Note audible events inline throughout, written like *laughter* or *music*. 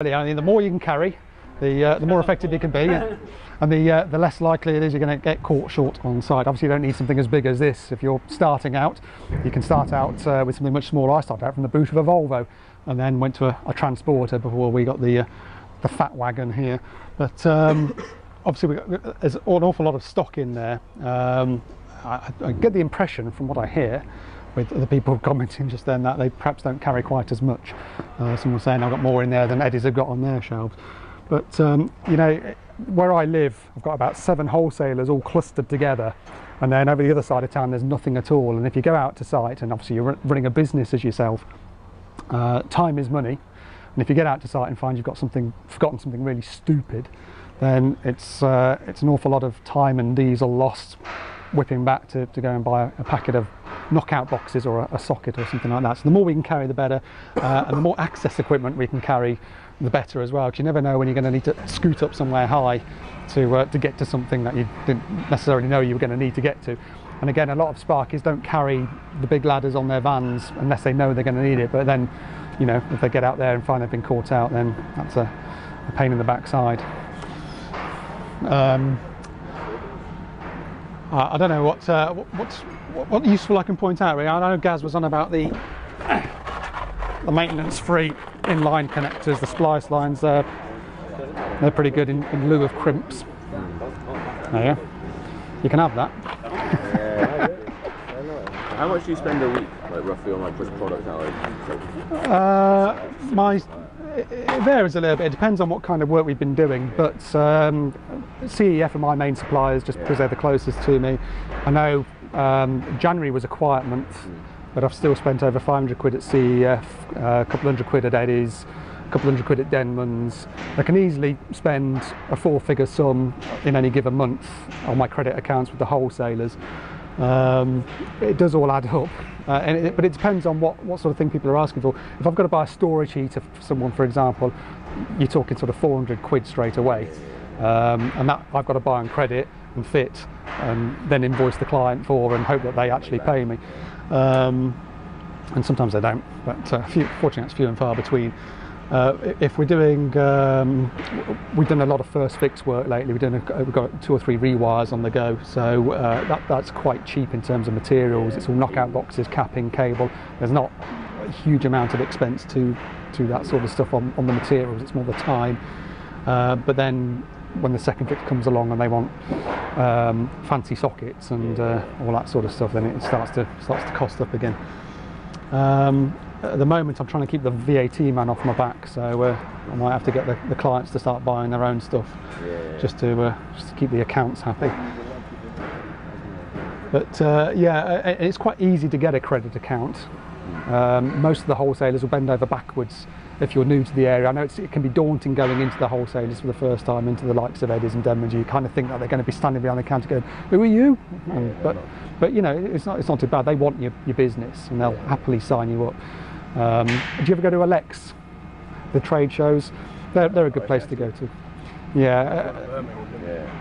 I mean, the more you can carry, the uh, the more effective you can be, and the uh, the less likely it is you're going to get caught short on site. Obviously, you don't need something as big as this. If you're starting out, you can start out uh, with something much smaller. I started out from the boot of a Volvo, and then went to a, a transporter before we got the uh, the fat wagon here. But um, obviously, got, there's an awful lot of stock in there. Um, I, I get the impression from what I hear with the people commenting just then that they perhaps don't carry quite as much. Uh, someone saying I've got more in there than Eddie's have got on their shelves. But um, you know, where I live, I've got about seven wholesalers all clustered together, and then over the other side of town, there's nothing at all. And if you go out to site, and obviously you're running a business as yourself, uh, time is money. And if you get out to site and find you've got something, forgotten something really stupid, then it's uh, it's an awful lot of time and diesel lost whipping back to, to go and buy a packet of knockout boxes or a, a, socket or something like that. So the more we can carry, the better, uh, and the more access equipment we can carry, the better as well. Because you never know when you're going to need to scoot up somewhere high to uh, to get to something that you didn't necessarily know you were going to need to get to. And again, a lot of Sparkies don't carry the big ladders on their vans unless they know they're going to need it. But then, you know, if they get out there and find they've been caught out, then that's a, a pain in the backside. Um, I don't know what, uh, what's what, what, useful I can point out. Really. I know Gaz was on about the the maintenance-free inline connectors, the splice lines. They're they're pretty good in, in lieu of crimps. There you, you can have that. *laughs* How much do you spend a week, like roughly, on like just product out? Uh, my it varies a little bit. It depends on what kind of work we've been doing. But um, CEF are my main suppliers just because they're the closest to me. I know um, January was a quiet month, but I've still spent over 500 quid at CEF, uh, a couple hundred quid at Eddie's, a couple hundred quid at Denman's. I can easily spend a four-figure sum in any given month on my credit accounts with the wholesalers. Um, it does all add up. Uh, it, but it depends on what, what sort of thing people are asking for. If I've got to buy a storage heater for someone, for example, you're talking sort of 400 quid straight away. Um, and that I've got to buy on credit and fit and then invoice the client for and hope that they actually pay me. Um, and sometimes they don't, but uh, few, fortunately it's few and far between. Uh, if we're doing, um, we've done a lot of first fix work lately. We've done, a, we've got two or three rewires on the go, so uh, that, that's quite cheap in terms of materials. It's all knockout boxes, capping, cable. There's not a huge amount of expense to to that sort of stuff on, on the materials. It's more the time. Uh, but then when the second fix comes along and they want um, fancy sockets and uh, all that sort of stuff, then it starts to starts to cost up again. Um, at the moment I'm trying to keep the VAT man off my back, so uh, I might have to get the, the, clients to start buying their own stuff yeah. just to uh, just to keep the accounts happy. But uh, yeah, it's quite easy to get a credit account. Um, most of the wholesalers will bend over backwards if you're new to the area. I know it can be daunting going into the wholesalers for the first time, into the likes of Eddie's and Denman's. You kind of think that they're going to be standing behind the counter going, "Who are you?" And, but but you know, it's not it's not too bad. They want your, your business and they'll happily sign you up. Um, do you ever go to ELEX, the trade shows? They're, they're a good place to go to. Yeah, uh,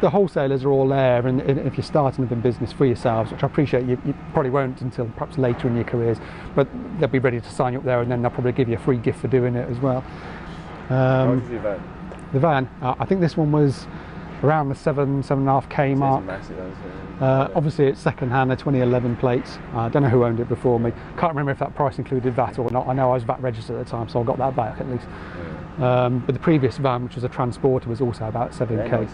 the wholesalers are all there, and, and, if you're starting up in business for yourselves, which I appreciate, you, you, probably won't until perhaps later in your careers, but they'll be ready to sign you up there, and then they'll probably give you a free gift for doing it as well. Um, the van? The van, uh, I think this one was around the seven, seven and a half K mark. Uh, obviously, it's second hand, the 2011 plates. Uh, I don't know who owned it before me. Can't remember if that price included VAT or not. I know I was VAT registered at the time, so I got that back at least. Um, but the previous van, which was a transporter, was also about 7K. Nice.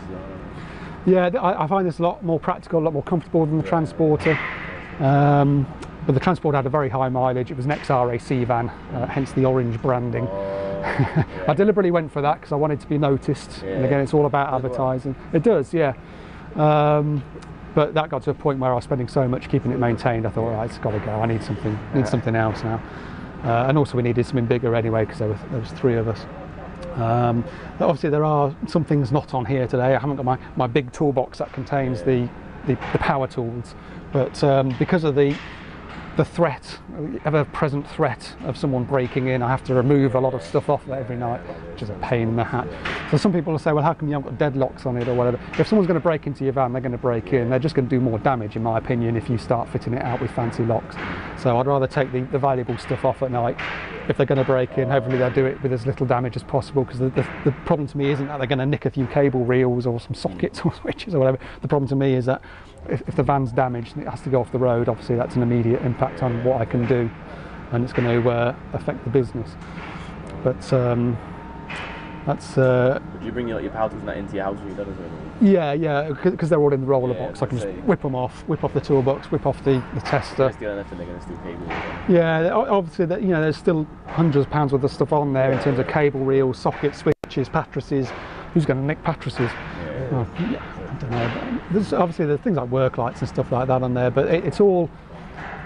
Yeah, I, I, find this a lot more practical, a lot more comfortable than the transporter. Um, but the transporter had a very high mileage. It was an ex-RAC van, uh, hence the orange branding. *laughs* I deliberately went for that because I wanted to be noticed. Yeah. And again, it's all about advertising. Well. It does, yeah. Um, but that got to a point where I was spending so much keeping it maintained. I thought, right, it's got to go. I need something, need yeah. something else now. Uh, and also, we needed something bigger anyway because there, there was three of us. Um, obviously, there are some things not on here today. I haven't got my, my big toolbox that contains yeah. the, the, the power tools, but um, because of the the threat, ever-present threat of someone breaking in. I have to remove a lot of stuff off it every night, which is a pain in the hat. So some people will say, well, how come you haven't got deadlocks on it or whatever? If someone's going to break into your van, they're going to break in. They're just going to do more damage, in my opinion, if you start fitting it out with fancy locks. So I'd rather take the, the valuable stuff off at night if they're going to break in, hopefully they'll do it with as little damage as possible. Because the, the, the problem to me isn't that they're going to nick a few cable reels or some sockets or *laughs* switches or whatever. The problem to me is that if, if the van's damaged and it has to go off the road, obviously that's an immediate impact on what I can do, and it's going to uh, affect the business. But um, that's uh, Would you bring your, your power tools and that into your house when you're done as well? yeah, yeah, because they're all in the roller Yeah, box. I can just whip them off, whip off the toolbox, whip off the, the tester. If they're anything, they're going to steal cable. Yeah, obviously, you know, there's still hundreds of pounds worth of stuff on there in terms of cable reels, sockets, switches, patresses. Who's going to nick patresses? Yeah, I don't know. There's obviously there's things like work lights and stuff like that on there, but it, it's all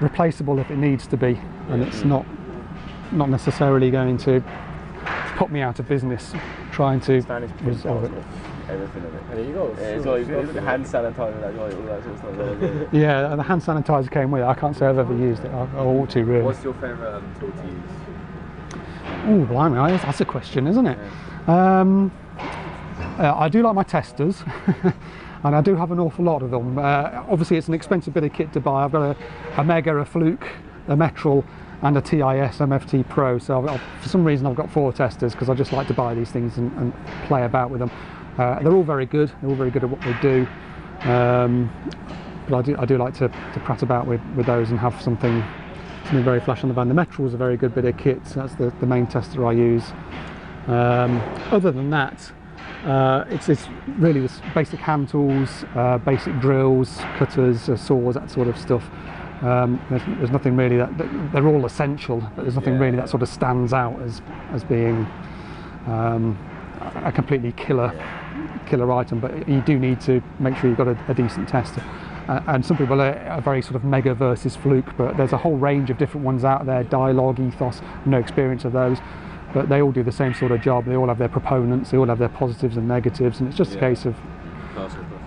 replaceable if it needs to be, and it's not not necessarily going to put me out of business trying to resolve it. Everything of it. There you go. Yeah, it's all, you've got the hand sanitizer, that, all that sort of stuff. as. Yeah, and the hand sanitizer came with it. I can't say I've ever used it. I, I ought to really. What's your favourite um, tool to use? Oh, blimey, that's a question, isn't it? Um, uh, I do like my testers, *laughs* and I do have an awful lot of them. Uh, obviously, it's an expensive bit of kit to buy. I've got a, a Megger, a Fluke, a Metrel and a TIS MFT Pro. So, I've, for some reason, I've got four testers because I just like to buy these things and, and play about with them. Uh, they're all very good. They're all very good at what they do. Um, but I do, I do like to, to prat about with, with those and have something something very flash on the van. The Metrel is a very good bit of kit. So that's the, the main tester I use. Um, other than that, uh, it's, it's really this basic hand tools, uh, basic drills, cutters, uh, saws, that sort of stuff. Um, there's, there's nothing really that, they're all essential, but there's nothing Yeah. really that sort of stands out as as being um, a completely killer killer item. But you do need to make sure you've got a, a decent tester. Uh, and some people are, are very sort of Megger versus fluke, but there's a whole range of different ones out there. Di-Log, Ethos, no experience of those, but they all do the same sort of job. They all have their proponents, they all have their positives and negatives, and it's just a case of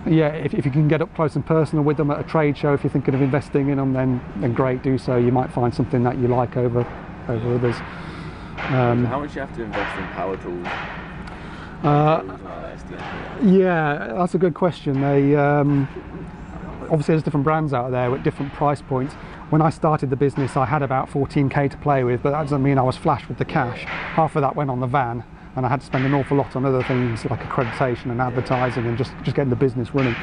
yeah, if, if you can get up close and personal with them at a trade show, if you're thinking of investing in them, then then great, do so. You might find something that you like over over others. Um, How much you have to invest in power tools? uh, Tools like that, SDS? Yeah, that's a good question. They um, obviously there's different brands out there with different price points. When I started the business, I had about 14k to play with, but that doesn't mean I was flash with the cash. Half of that went on the van, and I had to spend an awful lot on other things like accreditation and advertising and just just getting the business running.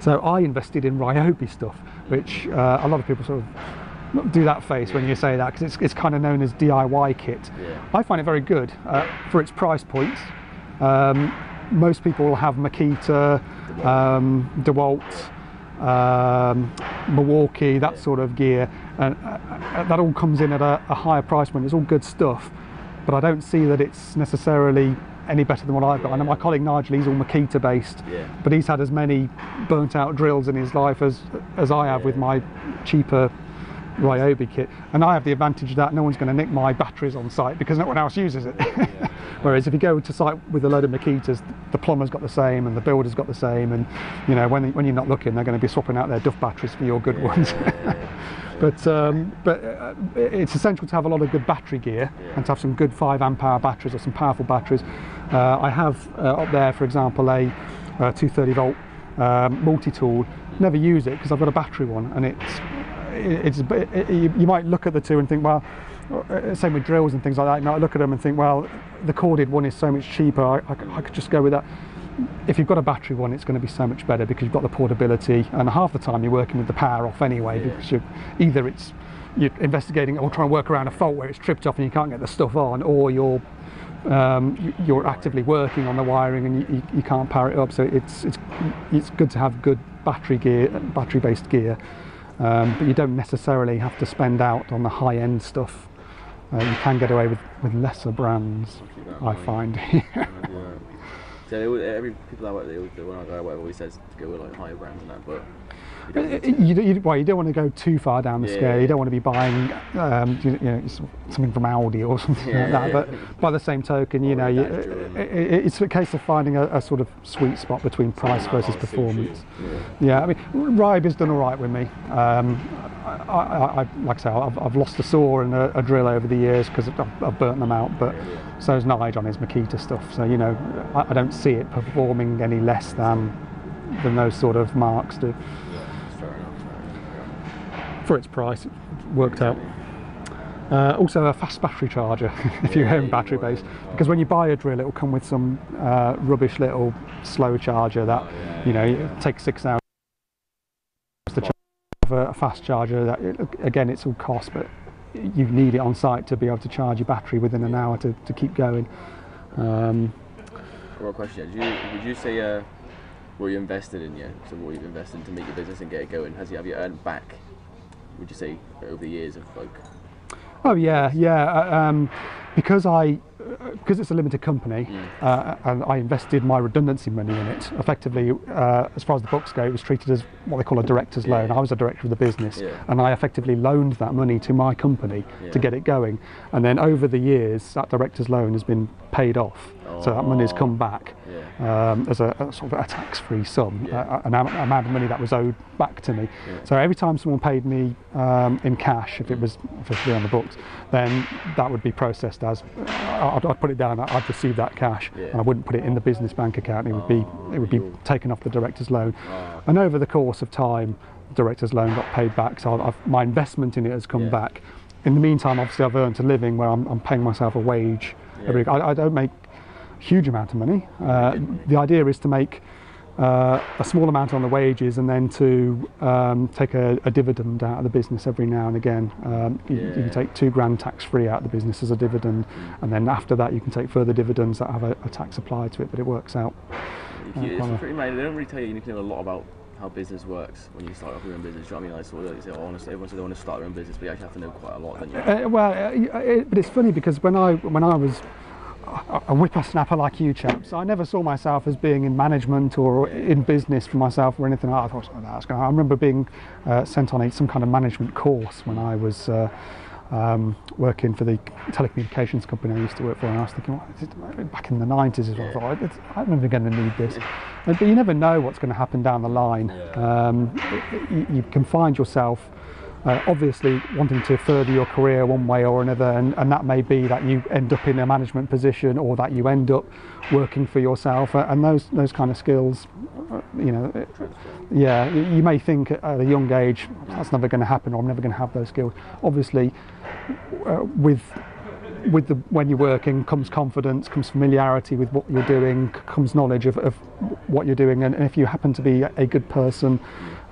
So I invested in Ryobi stuff, which uh, a lot of people sort of do that face when you say that because it's, it's kind of known as DIY kit. Yeah. I find it very good uh, for its price points. Um, most people will have Makita, um, DeWalt, um, Milwaukee, that sort of gear, and uh, uh, that all comes in at a, a higher price point. It's all good stuff, but I don't see that it's necessarily any better than what I've got. I know my colleague Nigel, he's all Makita based, Yeah. but he's had as many burnt out drills in his life as as I have with my cheaper Ryobi kit, and I have the advantage of that no one's going to nick my batteries on site because no one else uses it. *laughs* Whereas if you go to site with a load of Makitas, the plumber's got the same and the builder's got the same, and you know when when you're not looking, they're going to be swapping out their Duff batteries for your good ones. *laughs* but um, but uh, it's essential to have a lot of good battery gear and to have some good five amp hour batteries or some powerful batteries. Uh, I have uh, up there, for example, a uh, 230 volt um, multi-tool. Never use it because I've got a battery one, and it's it's it, it, you, might look at the two and think, well, uh, same with drills and things like that. You might look at them and think, well, the corded one is so much cheaper. I, I, could- I could just go with that. If you've got a battery one, it's going to be so much better because you've got the portability, and half the time you're working with the power off anyway. Because you either it's you're investigating or trying to work around a fault where it's tripped off and you can't get the stuff on, or you're um, you're actively working on the wiring and you, you, you can't power it up. So it's it's it's good to have good battery gear, battery-based gear, um, but you don't necessarily have to spend out on the high-end stuff. Uh, you can get away with, with lesser brands, I find. *laughs* *laughs* yeah. So they, every people I work with, when I go whatever, always says to go with like higher brands and that, but you don't you, you, well, you don't want to go too far down the Yeah, scale. You don't want to be buying, um, you, know, something from Aldi or *laughs* something Yeah, like that. yeah. But by the same token, you Or know, you, it, it, it's a case of finding a, a sort of sweet spot between price versus performance. Yeah, I mean, Ryobi has done all right with me. Um, I, I, I, like I say, I've, I've lost a saw and a, a drill over the years because I've, I've burnt them out. But so's Nige on his Makita stuff. So you know, I, I don't see it performing any less than than those sort of marks do. For its price, it worked out. Uh, also a fast battery charger *laughs* if you're home battery based because when you buy a drill it will come with some uh, rubbish little slow charger that you know it takes six hours to charge a, a fast charger that again it's all cost but you need it on site to be able to charge your battery within an hour to, to keep going um, question. Did you, would you say uh, what you invested in, yeah? So what you've invested in to make your business and get it going, has you have you earned back? Would you say over the years of like? Oh yeah, yeah. uh, Um, because I, because it's a limited company, uh, and I invested my redundancy money in it. Effectively, uh, as far as the books go, it was treated as what they call a director's loan. Yeah. I was a director of the business, Yeah. and I effectively loaned that money to my company to get it going. And then over the years, that director's loan has been paid off, so that money's Oh. come back. Um, as a, a sort of a tax-free sum, Yeah. uh, an amount of money that was owed back to me. Yeah. So every time someone paid me um, in cash, if it was officially on the books, then that would be processed as I'd, I'd put it down. I'd receive that cash, Yeah. and I wouldn't put it in the business bank account. It would be it would be taken off the director's loan. Oh. And over the course of time, the director's loan got paid back. So I've, my investment in it has come Yeah. back. In the meantime, obviously, I've earned a living where I'm, I'm paying myself a wage. Every, I, I don't make a huge amount of money. Uh, the idea is to make uh, a small amount on the wages and then to um, take a, a dividend out of the business every now and again. Um, you, you can take two grand tax free out of the business as a dividend, and then after that, you can take further dividends that have a, a tax applied to it, but it works out. You- quite it's pretty mad. They don't really tell you anything a lot about how business works when you start off your own business. Do you know what I mean? Like, sort of, say, oh, honestly, everyone says they want to start their own business, but you actually have to know quite a lot, don't you? Uh, well, uh, it, but it's funny because when I when I was a a whippersnapper like you chaps, I never saw myself as being in management or in business for myself or anything like that. I thought, "Oh, that's gonna-" I remember being uh, sent on some kind of management course when I was uh, um, working for the telecommunications company I used to work for, and I was thinking, well, back in the 90s as well, I thought, "It's- I'm never going to need this. But you never know what's going to happen down the line. Um, you, you can find yourself uh, obviously wanting to further your career one way or another, and, and that may be that you end up in a management position or that you end up working for yourself, uh, and those those kind of skills, uh, you know, yeah, you you may think at a young age that's never going to happen, or I'm never going to have those skills. Obviously, uh, with with the when you're working comes confidence, comes familiarity with what you're doing, comes knowledge of, of what you're doing, and, and if you happen to be a good person,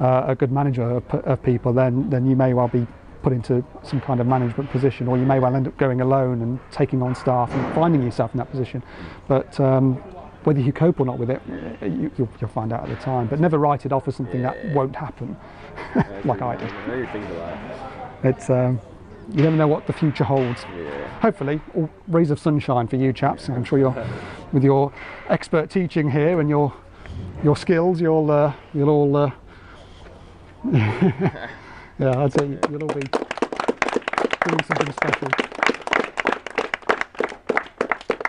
uh, a good manager of, of people, then then you may well be put into some kind of management position, or you may well end up going alone and taking on staff and finding yourself in that position. But um, whether you cope or not with it, you, you'll, you'll find out at the time. But never write it off as something that won't happen, *laughs* like I did. I you think of that. It's um, you never know what the future holds. Yeah. Hopefully, all rays of sunshine for you chaps. I'm sure you're, with your expert teaching here and your your skills, you'll uh, you'll all. Uh, *laughs* yeah, I'd say you'll all be doing some